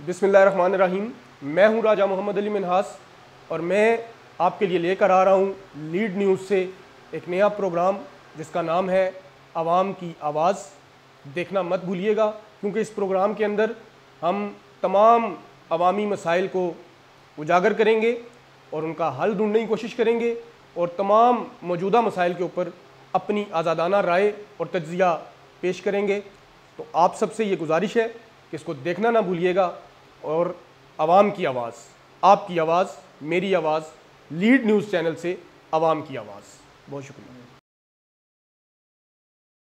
बिसमीम मैं हूँ राजा मोहम्मद अली मिनहास और मैं आपके लिए लेकर आ रहा हूँ लीड न्यूज़ से एक नया प्रोग्राम जिसका नाम है आवाम की आवाज़। देखना मत भूलिएगा, क्योंकि इस प्रोग्राम के अंदर हम तमाम अवामी मसाइल को उजागर करेंगे और उनका हल ढूँढने की कोशिश करेंगे और तमाम मौजूदा मसाइल के ऊपर अपनी आज़ादाना राय और तजिया पेश करेंगे। तो आप सबसे ये गुजारिश है कि इसको देखना ना भूलिएगा। और आवाम की आवाज़, आपकी आवाज़, मेरी आवाज़, लीड न्यूज़ चैनल से आवाम की आवाज़। बहुत शुक्रिया।